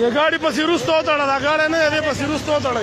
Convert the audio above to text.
د ګاډي پسې روستو تړه دا ګاډي نه دی پسې روستو تړه